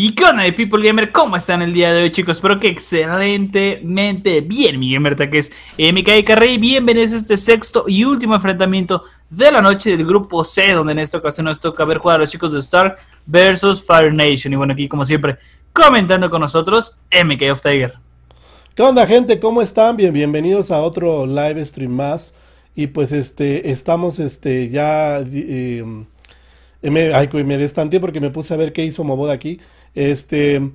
Y con onda, People Gamer? ¿Cómo están el día de hoy, chicos? Espero que excelentemente bien, mi gamer que es MK Carrey. Bienvenidos a este sexto y último enfrentamiento de la noche del grupo C, donde en esta ocasión nos toca ver jugar a los chicos de Stark versus Fire Nation. Y bueno, aquí como siempre, comentando con nosotros, MK of Tiger. ¿Qué onda, gente? ¿Cómo están? Bien, bienvenidos a otro live stream más. Y pues este, estamos este, ya... Eh, me, ay, me destanteé porque me puse a ver qué hizo Moboda aquí. Este,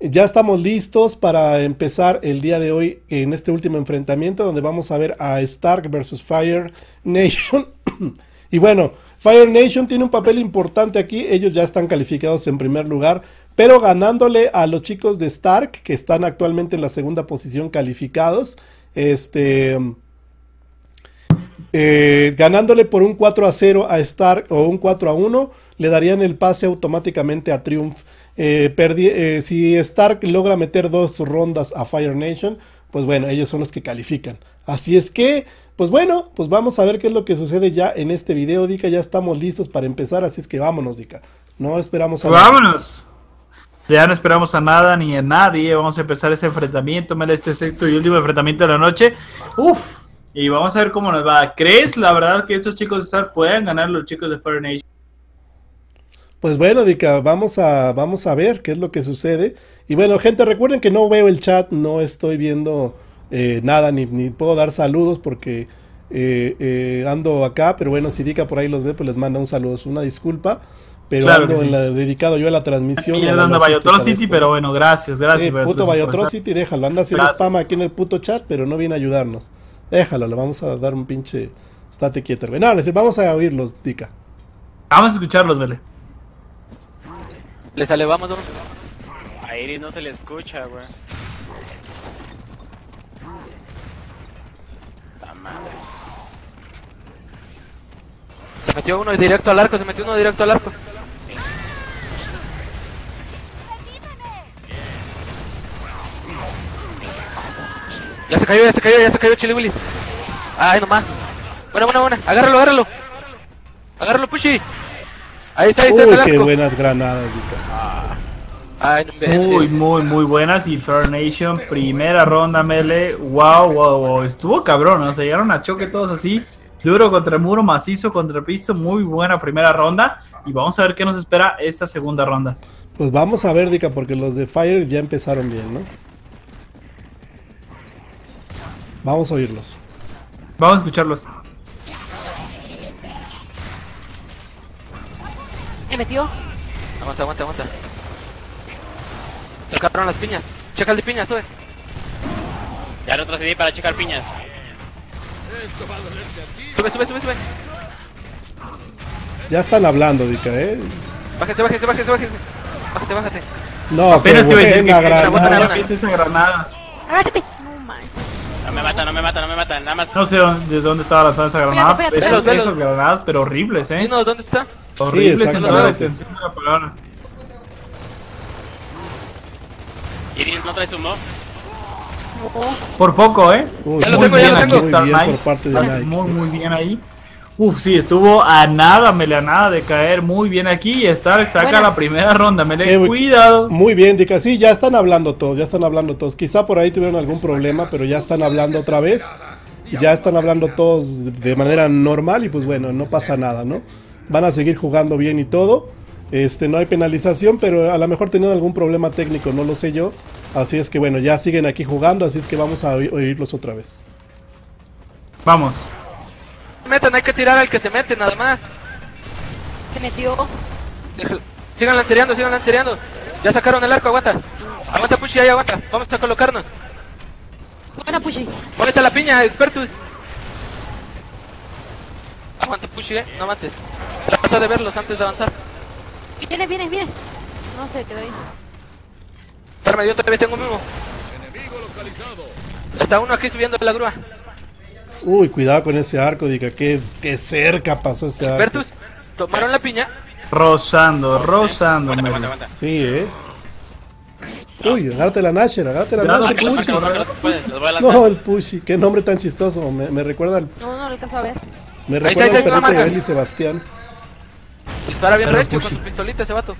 ya estamos listos para empezar el día de hoy en este último enfrentamiento donde vamos a ver a Stark versus Fire Nation. y bueno, Fire Nation tiene un papel importante aquí. Ellos ya están calificados en primer lugar, pero ganándole a los chicos de Stark que están actualmente en la segunda posición calificados. Este eh, ganándole por un 4 a 0 a Stark o un 4 a 1, le darían el pase automáticamente a Triumph. Eh, eh, si Stark logra meter dos rondas a Fire Nation, pues bueno, ellos son los que califican. Así es que, pues bueno, pues vamos a ver qué es lo que sucede ya en este video, Dika. Ya estamos listos para empezar, así es que vámonos, Dika. No esperamos a ¡Vámonos! Ya no esperamos a nada ni a nadie. Vamos a empezar ese enfrentamiento, este sexto y último enfrentamiento de la noche. Uf, y vamos a ver cómo nos va. ¿Crees, la verdad, que estos chicos de Star puedan ganar los chicos de Fire Nation? Pues bueno, Dika, vamos a, vamos a ver qué es lo que sucede. Y bueno, gente, recuerden que no veo el chat, no estoy viendo eh, nada, ni, puedo dar saludos porque eh, eh, ando acá. Pero bueno, si Dika por ahí los ve, pues les manda un saludo, una disculpa. Pero ando dedicado yo a la transmisión. Y ando City, pero bueno, gracias, gracias. puto City, déjalo. Anda haciendo spam aquí en el puto chat, pero no viene a ayudarnos. Déjalo, le vamos a dar un pinche. Estate quieto. No, vamos a oírlos, Dika. Vamos a escucharlos, vele. Le sale, vamos, A Iris no se le escucha, güey. La madre. Se metió uno directo al arco, se metió uno directo al arco. Ya se cayó, ya se cayó, ya se cayó Chili Willy. Ay, nomás. Buena, buena, buena. Agárralo, agárralo. Agárralo, Pushy. Ahí está, ahí está. Uy, qué buenas granadas, Ay, no muy, muy, muy buenas. Y Fair Nation, primera ronda, Mele. Wow, wow, wow. Estuvo cabrón, ¿no? Se llegaron a choque todos así. Duro contra muro, macizo contra piso. Muy buena primera ronda. Y vamos a ver qué nos espera esta segunda ronda. Pues vamos a ver, Dica, porque los de Fire ya empezaron bien, ¿no? Vamos a oírlos. Vamos a escucharlos. ¿Me metió? Aguanta, aguanta, aguanta. Sacaron las piñas. Checa el de piñas, sube. Ya retrocedí para checar piñas. Sube, sube, sube, sube. Ya están hablando, Dika, eh. Bájese, bájese, bájese, bájese. Bájate, bájate. No, apenas te iba a decir que granada. esa granada. Agárrate me mata, no me mata, no me mata, nada más. No sé desde dónde estaba lanzando esa granada. Esas, esas granadas, pero horribles, eh. No, ¿dónde está? Horribles sí, en toda la extensión de la palabra. Iris, ¿no traes humo? Por poco, eh. Uy, ya lo tengo, ya lo tengo. Muy bien por parte de Nike. Muy, muy bien ahí. Uf, sí, estuvo a nada, Mele, a nada de caer muy bien aquí. Y Stark saca la primera ronda, Mele, cuidado. Muy bien, Dica, sí, ya están hablando todos, ya están hablando todos. Quizá por ahí tuvieron algún problema, pero ya están hablando otra vez. Ya están hablando todos de manera normal y pues bueno, no pasa nada, ¿no? Van a seguir jugando bien y todo. Este, no hay penalización, pero a lo mejor tenían algún problema técnico, no lo sé yo. Así es que bueno, ya siguen aquí jugando, así es que vamos a oírlos otra vez. Vamos metan, hay que tirar al que se mete, nada más. Se metió. Sigan lancereando, sigan lancereando. Ya sacaron el arco, aguanta. Aguanta Pushy, ahí aguanta. Vamos a colocarnos. Buena Pushy. Ponete la piña, expertus. Aguanta Pushy, eh, no avances. Trata de verlos antes de avanzar. Viene, viene, viene. No sé, quedó ahí. Espérame, yo también tengo un mismo. Está uno aquí subiendo de la grúa. Uy, cuidado con ese arco, diga, que, que cerca pasó ese arco. Bertus, tomaron la piña. Rozando, rozando. Aguanta, aguanta, aguanta. Sí, eh. Uy, agárrate la Nasher, agárrate la Nasher, Pushy. No, el Pushy, qué nombre tan chistoso, me, me recuerda al... No, no lo alcanzo a ver. Me recuerda al perrito de Eli Sebastián. Dispara bien recho con su pistolita ese vato.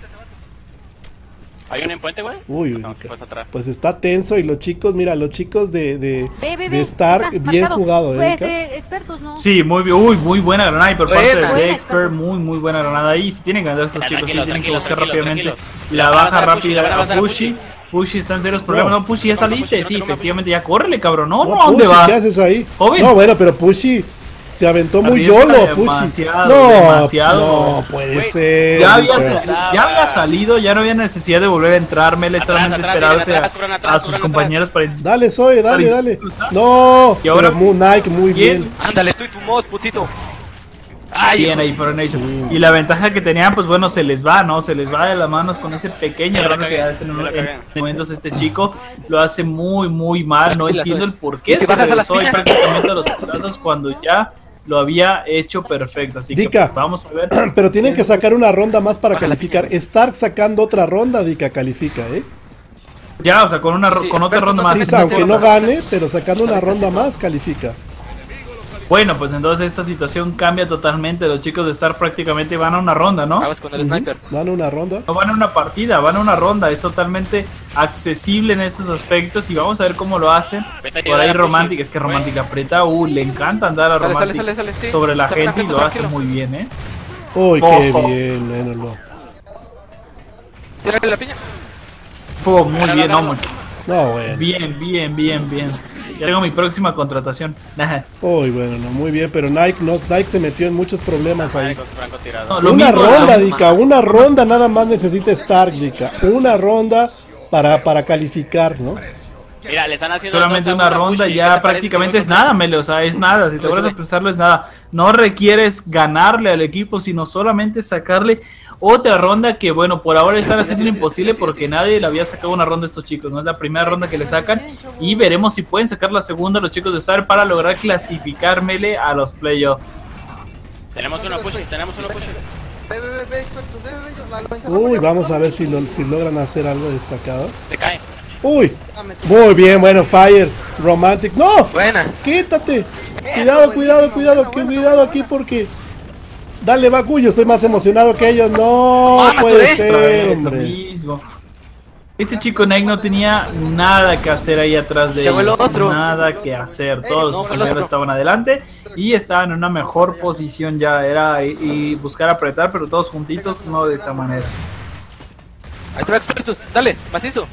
¿Hay un en puente, güey? Uy, Dica. pues atrás. Pues está tenso y los chicos, mira, los chicos de, de, Ve, ve, de ve. Stark, está bien marcado. jugado, ¿eh? Eh, expertos, ¿no? Sí, muy bien. Uy, muy buena granada y por Buena. parte de Buena, Expert, muy, muy buena granada ahí. Si tienen que ganar estos Ya, chicos, sí tienen que buscar rápidamente tranquilo. la baja rápida a Pushy. Pushy. Está en serios problemas. No. No, Pushy ya No, no, saliste. Pushy, Sí, no, no, no, efectivamente, ya córrele, cabrón. No, No, no, ¿dónde vas? ¿qué haces ahí? Joven. No, bueno, pero Pushy se aventó muy YOLO, demasiado, No, demasiado. no puede ser. Ya había, ya salido, ya no había necesidad de volver a entrármele, Atrás, solamente vienen a, sus compañeros para Dale, Zoe, dale, Ay, dale. ¿está? No, Y ahora- pero Moon Knight, muy Bien. bien. Ándale, tú y tu mod, putito. Ay, ahí fueron hechos. Y la ventaja que tenían, pues bueno, se les va, ¿no? Se les va de las manos con ese pequeño error que hace en, cagué. momentos este chico. Lo hace muy, muy mal. No entiendo el por qué se regresó ahí prácticamente a los putazos cuando ya lo había hecho perfecto. Así que pues, vamos a ver. Pero tienen que sacar una ronda más para calificar. Stark sacando otra ronda, Dica, califica, ¿eh? Ya, o sea, con una Sí, con otra ronda más. Sí, aunque no gane, pero sacando una ronda más, califica. Bueno, pues entonces esta situación cambia totalmente. Los chicos de Star prácticamente van a una ronda, ¿no? Aguas con el sniper. Dan una ronda. No van a una partida, van a una ronda. Es totalmente accesible en estos aspectos y vamos a ver cómo lo hacen. Vete a Por ahí a Pushy. es que Romantic aprieta, uh, le encanta andar a Sale, sale, Romantic sale, sale, sí. sobre la gente y lo hace muy bien, ¿eh? Uy, qué Ojo. bien, bueno, lo- Tírale la piña. Oh, muy bien, no, agárralo. No, bueno. bien, bien, bien, bien. Ya tengo mi próxima contratación. Uy, bueno, no, muy bien, pero Nike, no, Nike se metió en muchos problemas ahí. No, Una mismo, ronda, Dica, una ronda nada más necesita Stark, Dica. Una ronda para, para calificar, ¿no? Mira, le están haciendo. Solamente una ronda. ¿Qué ya prácticamente es nada, Mele, o sea, es nada, si te vuelves a pensarlo es nada. No requieres ganarle al equipo, sino solamente sacarle otra ronda que, bueno, por ahora están haciendo imposible porque nadie le había sacado una ronda a estos chicos, no es la primera ronda que le sacan y veremos si pueden sacar la segunda los chicos de Star para lograr clasificar Mele a los playoffs. Tenemos uno Pushy, tenemos uno encerramos, Uy, vamos a ver si, lo- si logran hacer algo destacado. Se cae. Uy, Dame. muy bien, bueno, Fire, Romantic. ¡No! Buena. ¡Quítate! Cuidado, cuidado, cuidado, que cuidado aquí porque. Dale, Bakuyo, estoy más emocionado que ellos. No Ah, puede ser, vez lo hombre. mismo. Este chico Nike no tenía nada que hacer ahí atrás de ellos, otro. nada que hacer. Todos no, sus compañeros estaban adelante y estaban en una mejor posición ya. Era y, y buscar apretar, pero todos juntitos, no de esa manera. Ahí te va expertos. Dale, macizo.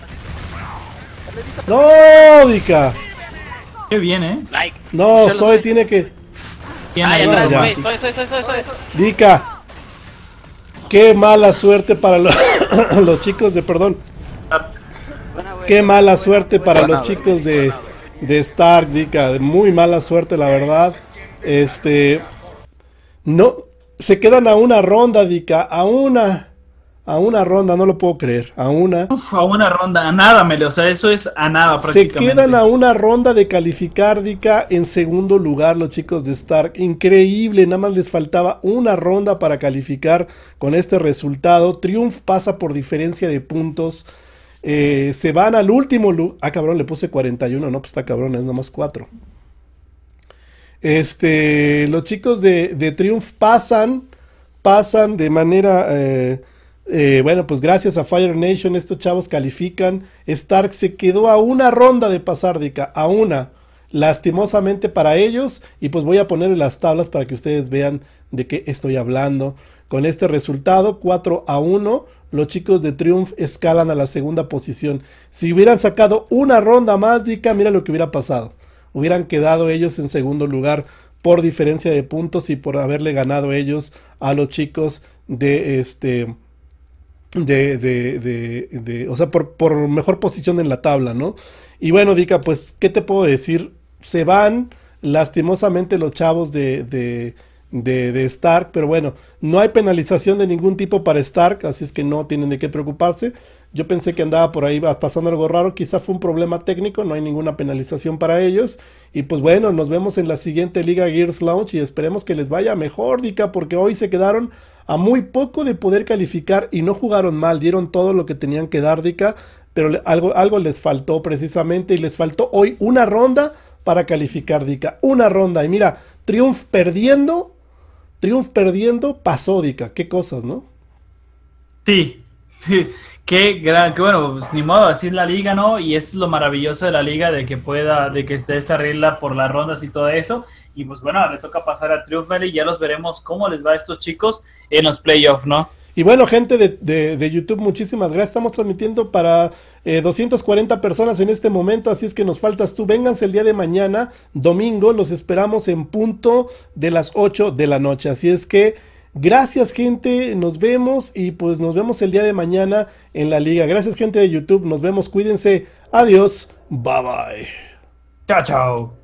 No, Dica. Qué bien, ¿eh? Like. No, sé. tiene que. Bien Ahí ahí, no, atrás, ya. güey. Romantic. Soy, soy, soy, soy, soy. Dica. Qué mala suerte para los, los chicos de. Perdón. Qué mala suerte para los chicos de, de Stark, Dica. Muy mala suerte, la verdad. Este. No. Se quedan a una ronda, Dica. A una. A una ronda, no lo puedo creer. A una. Uf, a una ronda, a nada, Mele. O sea, eso es a nada Se prácticamente. quedan a una ronda de calificar, Dica, en segundo lugar los chicos de Stark. Increíble, nada más les faltaba una ronda para calificar con este resultado. Triumph pasa por diferencia de puntos. Eh, se van al último lugar. Ah, cabrón, le puse 41. No, pues está cabrón, es nomás 4. Este, los chicos de, de Triumph pasan, pasan de manera, eh, eh, bueno, pues gracias a Fire Nation estos chavos califican. Stark se quedó a una ronda de pasar, Dica, a una. Lastimosamente para ellos, y pues voy a ponerle las tablas para que ustedes vean de qué estoy hablando. Con este resultado, 4 a 1, los chicos de Triumph escalan a la segunda posición. Si hubieran sacado una ronda más, Dica, mira lo que hubiera pasado hubieran quedado ellos en segundo lugar por diferencia de puntos y por haberle ganado ellos a los chicos de este de, de, de, de- o sea, por, por mejor posición en la tabla, ¿no? Y bueno, Dica, pues, ¿qué te puedo decir? Se van lastimosamente los chavos de, de, de, Stark, pero bueno, no hay penalización de ningún tipo para Stark, así es que no tienen de qué preocuparse. Yo pensé que andaba por ahí pasando algo raro, quizá fue un problema técnico, no hay ninguna penalización para ellos. Y pues bueno, nos vemos en la siguiente Liga Gears Launch y esperemos que les vaya mejor, Dica, porque hoy se quedaron a muy poco de poder calificar y no jugaron mal, dieron todo lo que tenían que dar, Dica, pero algo, algo les faltó precisamente y les faltó hoy una ronda para calificar, Dica, una ronda. Y mira, Triumph perdiendo, Triumph perdiendo, pasó, Dica, qué cosas, ¿no? Sí. Qué gran, que bueno, pues ni modo, así es la liga, ¿no? Y es lo maravilloso de la liga, de que pueda, de que esté esta regla por las rondas y todo eso. Y pues bueno, le toca pasar a Triumph y ya los veremos cómo les va a estos chicos en los playoffs, ¿no? Y bueno, gente de YouTube, muchísimas gracias. Estamos transmitiendo para eh, 240 personas en este momento, así es que nos faltas tú. Vénganse el día de mañana, domingo, los esperamos en punto de las 8 de la noche. Así es que gracias, gente. Nos vemos y pues nos vemos el día de mañana en la liga. Gracias, gente de YouTube. Nos vemos, cuídense. Adiós. Bye bye. Chao, chao.